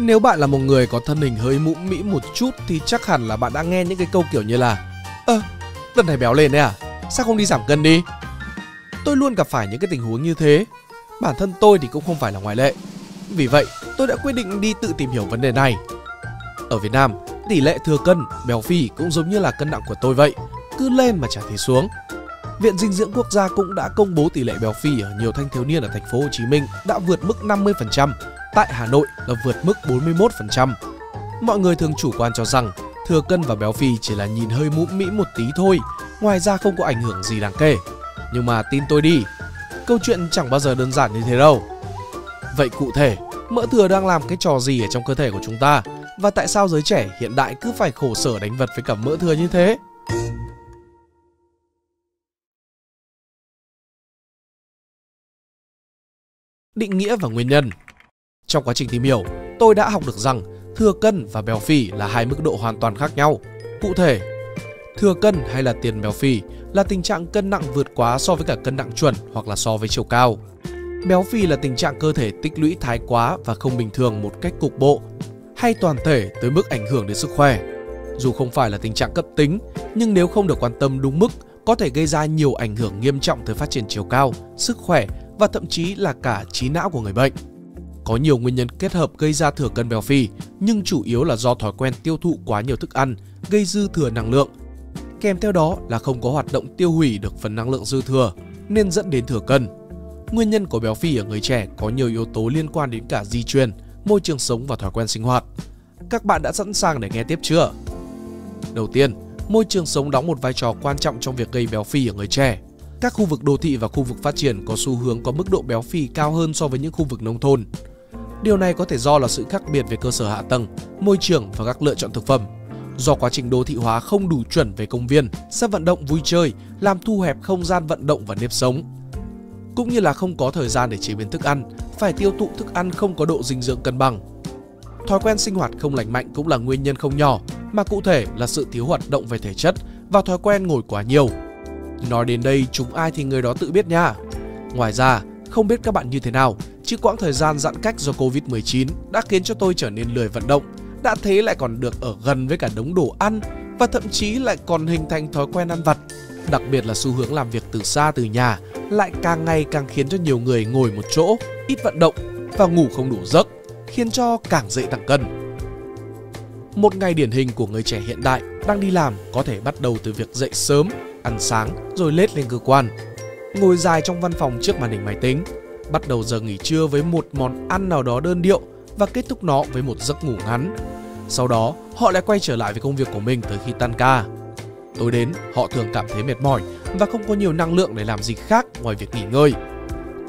Nếu bạn là một người có thân hình hơi mũm mĩ một chút thì chắc hẳn là bạn đã nghe những cái câu kiểu như là Ơ, lần này béo lên đấy à? Sao không đi giảm cân đi? Tôi luôn gặp phải những cái tình huống như thế. Bản thân tôi thì cũng không phải là ngoại lệ. Vì vậy, tôi đã quyết định đi tự tìm hiểu vấn đề này. Ở Việt Nam, tỷ lệ thừa cân, béo phì cũng giống như là cân nặng của tôi vậy, cứ lên mà chả thấy xuống. Viện Dinh dưỡng Quốc gia cũng đã công bố tỷ lệ béo phì ở nhiều thanh thiếu niên ở thành phố Hồ Chí Minh đã vượt mức 50%, tại Hà Nội là vượt mức 41%. Mọi người thường chủ quan cho rằng thừa cân và béo phì chỉ là nhìn hơi mũm mĩ một tí thôi, ngoài ra không có ảnh hưởng gì đáng kể. Nhưng mà tin tôi đi, câu chuyện chẳng bao giờ đơn giản như thế đâu. Vậy cụ thể, mỡ thừa đang làm cái trò gì ở trong cơ thể của chúng ta và tại sao giới trẻ hiện đại cứ phải khổ sở đánh vật với cả mỡ thừa như thế? Định nghĩa và nguyên nhân trong quá trình tìm hiểu, tôi đã học được rằng thừa cân và béo phì là hai mức độ hoàn toàn khác nhau. Cụ thể, thừa cân hay là tiền béo phì là tình trạng cân nặng vượt quá so với cả cân nặng chuẩn hoặc là so với chiều cao. Béo phì là tình trạng cơ thể tích lũy thái quá và không bình thường một cách cục bộ hay toàn thể tới mức ảnh hưởng đến sức khỏe. Dù không phải là tình trạng cấp tính, nhưng nếu không được quan tâm đúng mức, có thể gây ra nhiều ảnh hưởng nghiêm trọng tới phát triển chiều cao, sức khỏe và thậm chí là cả trí não của người bệnh. Có nhiều nguyên nhân kết hợp gây ra thừa cân béo phì, nhưng chủ yếu là do thói quen tiêu thụ quá nhiều thức ăn, gây dư thừa năng lượng. Kèm theo đó là không có hoạt động tiêu hủy được phần năng lượng dư thừa, nên dẫn đến thừa cân. Nguyên nhân của béo phì ở người trẻ có nhiều yếu tố liên quan đến cả di truyền, môi trường sống và thói quen sinh hoạt. Các bạn đã sẵn sàng để nghe tiếp chưa? Đầu tiên, môi trường sống đóng một vai trò quan trọng trong việc gây béo phì ở người trẻ. Các khu vực đô thị và khu vực phát triển có xu hướng có mức độ béo phì cao hơn so với những khu vực nông thôn. Điều này có thể do là sự khác biệt về cơ sở hạ tầng, môi trường và các lựa chọn thực phẩm. Do quá trình đô thị hóa không đủ chuẩn về công viên, sân vận động vui chơi, làm thu hẹp không gian vận động và nếp sống. Cũng như là không có thời gian để chế biến thức ăn, phải tiêu thụ thức ăn không có độ dinh dưỡng cân bằng. Thói quen sinh hoạt không lành mạnh cũng là nguyên nhân không nhỏ, mà cụ thể là sự thiếu hoạt động về thể chất và thói quen ngồi quá nhiều. Nói đến đây chúng ai thì người đó tự biết nha. Ngoài ra, không biết các bạn như thế nào, chứ quãng thời gian giãn cách do Covid-19 đã khiến cho tôi trở nên lười vận động, đã thế lại còn được ở gần với cả đống đồ ăn và thậm chí lại còn hình thành thói quen ăn vặt. Đặc biệt là xu hướng làm việc từ xa từ nhà lại càng ngày càng khiến cho nhiều người ngồi một chỗ, ít vận động và ngủ không đủ giấc, khiến cho càng dễ tăng cân. Một ngày điển hình của người trẻ hiện đại đang đi làm có thể bắt đầu từ việc dậy sớm, ăn sáng rồi lết lên cơ quan. Ngồi dài trong văn phòng trước màn hình máy tính, bắt đầu giờ nghỉ trưa với một món ăn nào đó đơn điệu và kết thúc nó với một giấc ngủ ngắn. Sau đó, họ lại quay trở lại với công việc của mình tới khi tan ca. Tối đến, họ thường cảm thấy mệt mỏi và không có nhiều năng lượng để làm gì khác ngoài việc nghỉ ngơi.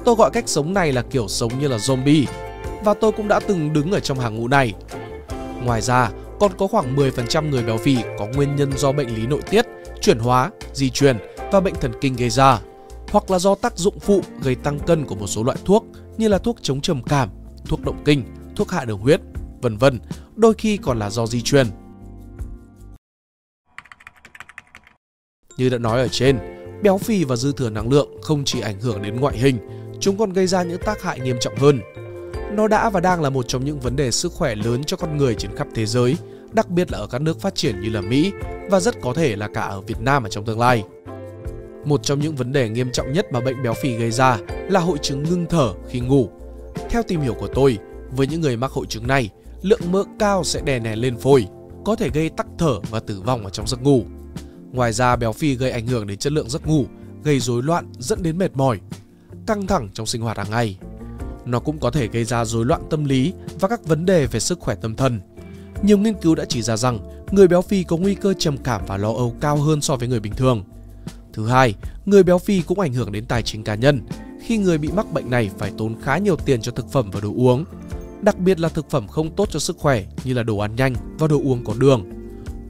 Tôi gọi cách sống này là kiểu sống như là zombie và tôi cũng đã từng đứng ở trong hàng ngũ này. Ngoài ra, còn có khoảng 10% người béo phì có nguyên nhân do bệnh lý nội tiết, chuyển hóa, di truyền và bệnh thần kinh gây ra, hoặc là do tác dụng phụ gây tăng cân của một số loại thuốc như là thuốc chống trầm cảm, thuốc động kinh, thuốc hạ đường huyết, vân vân, đôi khi còn là do di truyền. Như đã nói ở trên, béo phì và dư thừa năng lượng không chỉ ảnh hưởng đến ngoại hình, chúng còn gây ra những tác hại nghiêm trọng hơn. Nó đã và đang là một trong những vấn đề sức khỏe lớn cho con người trên khắp thế giới, đặc biệt là ở các nước phát triển như là Mỹ và rất có thể là cả ở Việt Nam ở trong tương lai. Một trong những vấn đề nghiêm trọng nhất mà bệnh béo phì gây ra là hội chứng ngưng thở khi ngủ. Theo tìm hiểu của tôi, với những người mắc hội chứng này, lượng mỡ cao sẽ đè nén lên phổi, có thể gây tắc thở và tử vong ở trong giấc ngủ. Ngoài ra béo phì gây ảnh hưởng đến chất lượng giấc ngủ, gây rối loạn dẫn đến mệt mỏi, căng thẳng trong sinh hoạt hàng ngày. Nó cũng có thể gây ra rối loạn tâm lý và các vấn đề về sức khỏe tâm thần. Nhiều nghiên cứu đã chỉ ra rằng người béo phì có nguy cơ trầm cảm và lo âu cao hơn so với người bình thường. Thứ hai, người béo phì cũng ảnh hưởng đến tài chính cá nhân khi người bị mắc bệnh này phải tốn khá nhiều tiền cho thực phẩm và đồ uống, đặc biệt là thực phẩm không tốt cho sức khỏe như là đồ ăn nhanh và đồ uống có đường.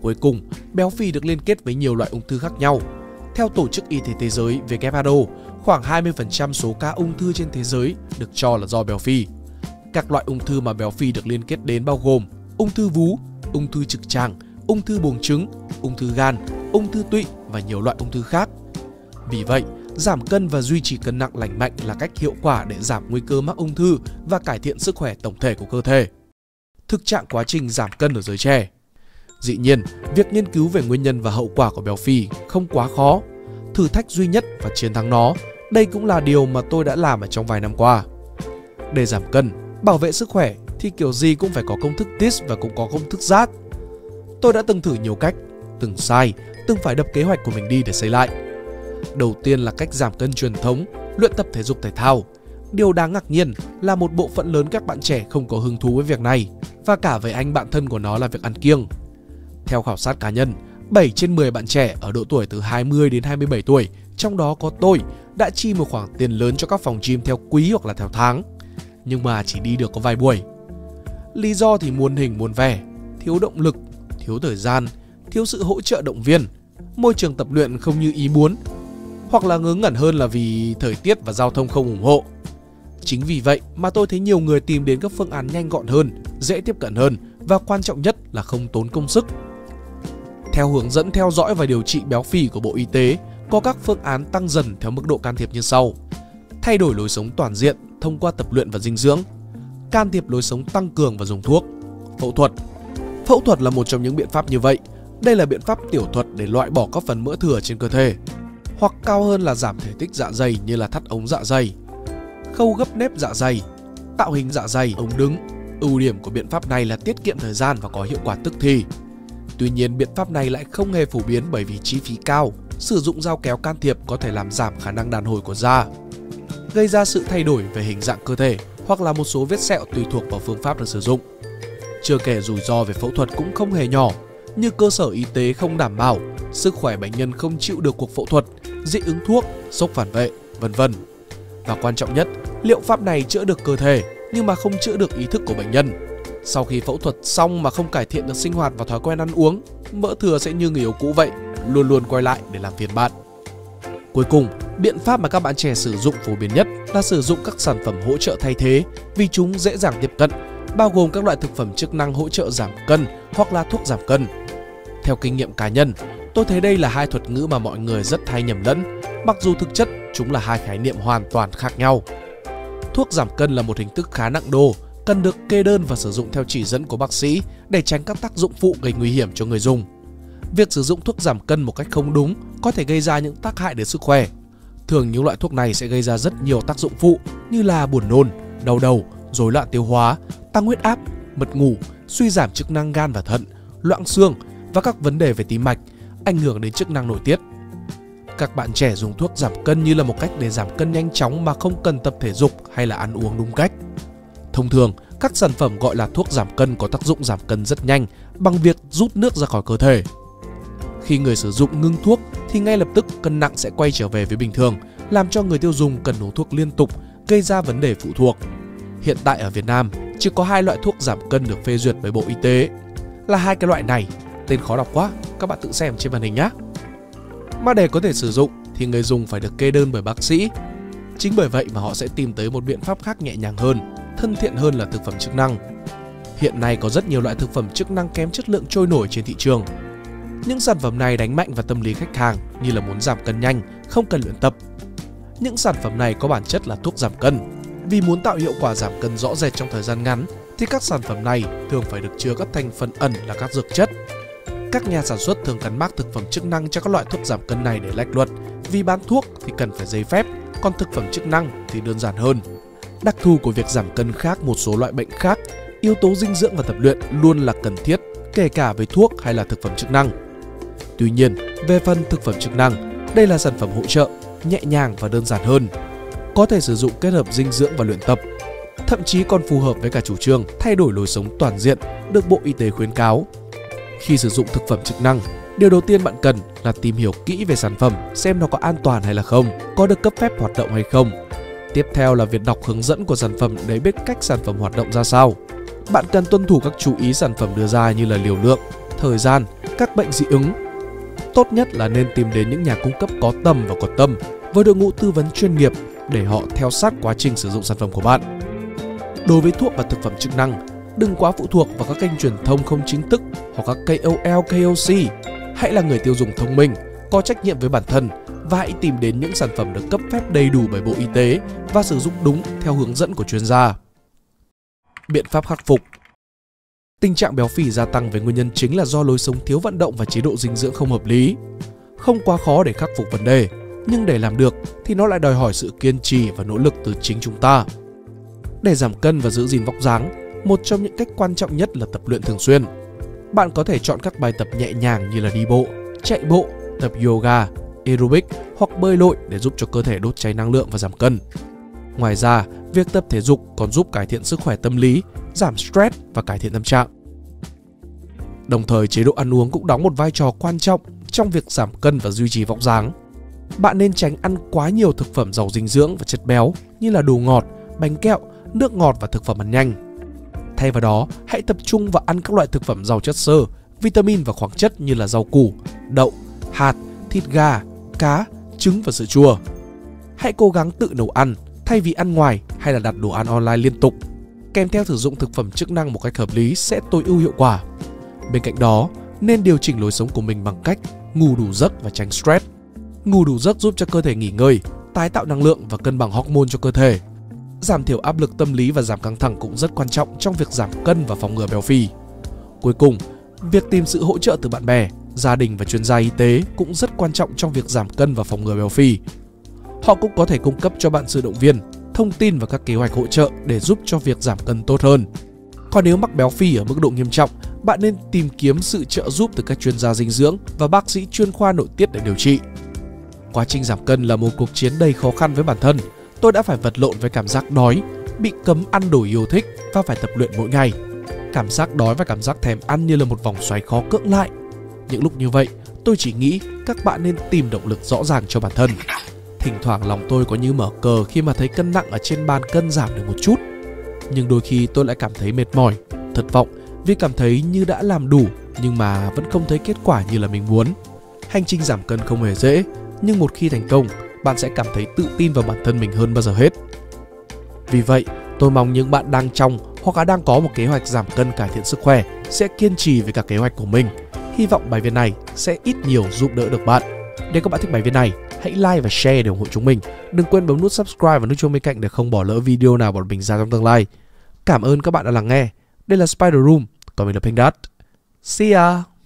Cuối cùng, béo phì được liên kết với nhiều loại ung thư khác nhau. Theo Tổ chức Y tế Thế giới WHO, khoảng 20% số ca ung thư trên thế giới được cho là do béo phì. Các loại ung thư mà béo phì được liên kết đến bao gồm ung thư vú, ung thư trực tràng, ung thư buồng trứng, ung thư gan, ung thư tụy và nhiều loại ung thư khác. Vì vậy, giảm cân và duy trì cân nặng lành mạnh là cách hiệu quả để giảm nguy cơ mắc ung thư và cải thiện sức khỏe tổng thể của cơ thể. thực trạng quá trình giảm cân ở giới trẻ. Dĩ nhiên, việc nghiên cứu về nguyên nhân và hậu quả của béo phì không quá khó. Thử thách duy nhất và chiến thắng nó, đây cũng là điều mà tôi đã làm ở trong vài năm qua. Để giảm cân, bảo vệ sức khỏe thì kiểu gì cũng phải có công thức TIS và cũng có công thức ZAT. Tôi đã từng thử nhiều cách, từng sai, từng phải đập kế hoạch của mình đi để xây lại. Đầu tiên là cách giảm cân truyền thống, luyện tập thể dục thể thao. Điều đáng ngạc nhiên là một bộ phận lớn các bạn trẻ không có hứng thú với việc này và cả với anh bạn thân của nó là việc ăn kiêng. Theo khảo sát cá nhân, 7 trên 10 bạn trẻ ở độ tuổi từ 20 đến 27 tuổi, trong đó có tôi, đã chi một khoản tiền lớn cho các phòng gym theo quý hoặc là theo tháng. Nhưng mà chỉ đi được có vài buổi. Lý do thì muôn hình muôn vẻ, thiếu động lực, thiếu thời gian, thiếu sự hỗ trợ động viên, môi trường tập luyện không như ý muốn, hoặc là ngớ ngẩn hơn là vì thời tiết và giao thông không ủng hộ. Chính vì vậy mà tôi thấy nhiều người tìm đến các phương án nhanh gọn hơn, dễ tiếp cận hơn và quan trọng nhất là không tốn công sức. Theo hướng dẫn theo dõi và điều trị béo phì của Bộ Y tế, có các phương án tăng dần theo mức độ can thiệp như sau. Thay đổi lối sống toàn diện thông qua tập luyện và dinh dưỡng, can thiệp lối sống tăng cường và dùng thuốc, phẫu thuật. Phẫu thuật là một trong những biện pháp như vậy. Đây là biện pháp tiểu thuật để loại bỏ các phần mỡ thừa trên cơ thể. Hoặc cao hơn là giảm thể tích dạ dày như là thắt ống dạ dày, khâu gấp nếp dạ dày, tạo hình dạ dày, ống đứng. Ưu điểm của biện pháp này là tiết kiệm thời gian và có hiệu quả tức thì. Tuy nhiên biện pháp này lại không hề phổ biến bởi vì chi phí cao, sử dụng dao kéo can thiệp có thể làm giảm khả năng đàn hồi của da, gây ra sự thay đổi về hình dạng cơ thể hoặc là một số vết sẹo tùy thuộc vào phương pháp được sử dụng. Chưa kể rủi ro về phẫu thuật cũng không hề nhỏ, như cơ sở y tế không đảm bảo, sức khỏe bệnh nhân không chịu được cuộc phẫu thuật, dị ứng thuốc, sốc phản vệ, vân vân. Và quan trọng nhất, liệu pháp này chữa được cơ thể nhưng mà không chữa được ý thức của bệnh nhân. Sau khi phẫu thuật xong mà không cải thiện được sinh hoạt và thói quen ăn uống, mỡ thừa sẽ như người yêu cũ vậy, luôn luôn quay lại để làm phiền bạn. Cuối cùng, biện pháp mà các bạn trẻ sử dụng phổ biến nhất là sử dụng các sản phẩm hỗ trợ thay thế vì chúng dễ dàng tiếp cận, bao gồm các loại thực phẩm chức năng hỗ trợ giảm cân hoặc là thuốc giảm cân. Theo kinh nghiệm cá nhân, tôi thấy đây là hai thuật ngữ mà mọi người rất hay nhầm lẫn, mặc dù thực chất chúng là hai khái niệm hoàn toàn khác nhau. Thuốc giảm cân là một hình thức khá nặng đô, cần được kê đơn và sử dụng theo chỉ dẫn của bác sĩ để tránh các tác dụng phụ gây nguy hiểm cho người dùng. Việc sử dụng thuốc giảm cân một cách không đúng có thể gây ra những tác hại đến sức khỏe. Thường những loại thuốc này sẽ gây ra rất nhiều tác dụng phụ như là buồn nôn, đau đầu, rối loạn tiêu hóa, tăng huyết áp, mật ngủ, suy giảm chức năng gan và thận, loãng xương và các vấn đề về tim mạch, ảnh hưởng đến chức năng nội tiết. Các bạn trẻ dùng thuốc giảm cân như là một cách để giảm cân nhanh chóng mà không cần tập thể dục hay là ăn uống đúng cách. Thông thường, các sản phẩm gọi là thuốc giảm cân có tác dụng giảm cân rất nhanh bằng việc rút nước ra khỏi cơ thể. Khi người sử dụng ngưng thuốc thì ngay lập tức cân nặng sẽ quay trở về với bình thường, làm cho người tiêu dùng cần uống thuốc liên tục, gây ra vấn đề phụ thuộc. Hiện tại ở Việt Nam, chỉ có hai loại thuốc giảm cân được phê duyệt bởi Bộ Y tế. Là hai cái loại này, tên khó đọc quá, các bạn tự xem trên màn hình nhé. Mà để có thể sử dụng thì người dùng phải được kê đơn bởi bác sĩ. Chính bởi vậy mà họ sẽ tìm tới một biện pháp khác nhẹ nhàng hơn, thân thiện hơn là thực phẩm chức năng. Hiện nay có rất nhiều loại thực phẩm chức năng kém chất lượng trôi nổi trên thị trường. Những sản phẩm này đánh mạnh vào tâm lý khách hàng như là muốn giảm cân nhanh, không cần luyện tập. Những sản phẩm này có bản chất là thuốc giảm cân. Vì muốn tạo hiệu quả giảm cân rõ rệt trong thời gian ngắn thì các sản phẩm này thường phải được chứa các thành phần ẩn là các dược chất. Các nhà sản xuất thường gắn mác thực phẩm chức năng cho các loại thuốc giảm cân này để lách luật. Vì bán thuốc thì cần phải giấy phép, còn thực phẩm chức năng thì đơn giản hơn. Đặc thù của việc giảm cân khác một số loại bệnh khác, yếu tố dinh dưỡng và tập luyện luôn là cần thiết, kể cả với thuốc hay là thực phẩm chức năng. Tuy nhiên, về phần thực phẩm chức năng, đây là sản phẩm hỗ trợ, nhẹ nhàng và đơn giản hơn. Có thể sử dụng kết hợp dinh dưỡng và luyện tập, thậm chí còn phù hợp với cả chủ trương thay đổi lối sống toàn diện được Bộ Y tế khuyến cáo. Khi sử dụng thực phẩm chức năng, điều đầu tiên bạn cần là tìm hiểu kỹ về sản phẩm xem nó có an toàn hay là không, có được cấp phép hoạt động hay không. Tiếp theo là việc đọc hướng dẫn của sản phẩm để biết cách sản phẩm hoạt động ra sao. Bạn cần tuân thủ các chú ý sản phẩm đưa ra như là liều lượng, thời gian, các bệnh dị ứng. Tốt nhất là nên tìm đến những nhà cung cấp có tầm và có tâm với đội ngũ tư vấn chuyên nghiệp để họ theo sát quá trình sử dụng sản phẩm của bạn. Đối với thuốc và thực phẩm chức năng, đừng quá phụ thuộc vào các kênh truyền thông không chính thức hoặc các KOL, KOC. Hãy là người tiêu dùng thông minh, có trách nhiệm với bản thân và hãy tìm đến những sản phẩm được cấp phép đầy đủ bởi Bộ Y tế và sử dụng đúng theo hướng dẫn của chuyên gia. Biện pháp khắc phục Tình trạng béo phì gia tăng với nguyên nhân chính là do lối sống thiếu vận động và chế độ dinh dưỡng không hợp lý. Không quá khó để khắc phục vấn đề, nhưng để làm được thì nó lại đòi hỏi sự kiên trì và nỗ lực từ chính chúng ta. Để giảm cân và giữ gìn vóc dáng, một trong những cách quan trọng nhất là tập luyện thường xuyên. Bạn có thể chọn các bài tập nhẹ nhàng như là đi bộ, chạy bộ, tập yoga, aerobic hoặc bơi lội để giúp cho cơ thể đốt cháy năng lượng và giảm cân. Ngoài ra, việc tập thể dục còn giúp cải thiện sức khỏe tâm lý, giảm stress và cải thiện tâm trạng. Đồng thời, chế độ ăn uống cũng đóng một vai trò quan trọng trong việc giảm cân và duy trì vóc dáng. Bạn nên tránh ăn quá nhiều thực phẩm giàu dinh dưỡng và chất béo như là đồ ngọt, bánh kẹo, nước ngọt và thực phẩm ăn nhanh. Thay vào đó, hãy tập trung vào ăn các loại thực phẩm giàu chất xơ, vitamin và khoáng chất như là rau củ, đậu, hạt, thịt gà, cá, trứng và sữa chua. Hãy cố gắng tự nấu ăn thay vì ăn ngoài hay là đặt đồ ăn online liên tục. Kèm theo sử dụng thực phẩm chức năng một cách hợp lý sẽ tối ưu hiệu quả. Bên cạnh đó, nên điều chỉnh lối sống của mình bằng cách ngủ đủ giấc và tránh stress. Ngủ đủ giấc giúp cho cơ thể nghỉ ngơi, tái tạo năng lượng và cân bằng hormone cho cơ thể. Giảm thiểu áp lực tâm lý và giảm căng thẳng cũng rất quan trọng trong việc giảm cân và phòng ngừa béo phì. Cuối cùng, việc tìm sự hỗ trợ từ bạn bè, gia đình và chuyên gia y tế cũng rất quan trọng trong việc giảm cân và phòng ngừa béo phì. Họ cũng có thể cung cấp cho bạn sự động viên, thông tin và các kế hoạch hỗ trợ để giúp cho việc giảm cân tốt hơn. Còn nếu mắc béo phì ở mức độ nghiêm trọng, bạn nên tìm kiếm sự trợ giúp từ các chuyên gia dinh dưỡng và bác sĩ chuyên khoa nội tiết để điều trị. Quá trình giảm cân là một cuộc chiến đầy khó khăn với bản thân. Tôi đã phải vật lộn với cảm giác đói, bị cấm ăn đồ yêu thích và phải tập luyện mỗi ngày. Cảm giác đói và cảm giác thèm ăn như là một vòng xoáy khó cưỡng lại. Những lúc như vậy, tôi chỉ nghĩ các bạn nên tìm động lực rõ ràng cho bản thân. Thỉnh thoảng lòng tôi có như mở cờ khi mà thấy cân nặng ở trên bàn cân giảm được một chút. Nhưng đôi khi tôi lại cảm thấy mệt mỏi, thất vọng vì cảm thấy như đã làm đủ nhưng mà vẫn không thấy kết quả như là mình muốn. Hành trình giảm cân không hề dễ, nhưng một khi thành công, bạn sẽ cảm thấy tự tin vào bản thân mình hơn bao giờ hết. Vì vậy, tôi mong những bạn đang trong hoặc là đang có một kế hoạch giảm cân cải thiện sức khỏe sẽ kiên trì với cả kế hoạch của mình. Hy vọng bài viết này sẽ ít nhiều giúp đỡ được bạn. Nếu các bạn thích bài viết này, hãy like và share để ủng hộ chúng mình. Đừng quên bấm nút subscribe và nút chuông bên cạnh để không bỏ lỡ video nào bọn mình ra trong tương lai. Cảm ơn các bạn đã lắng nghe. Đây là Spider Room, còn mình là Pink Dot. See ya!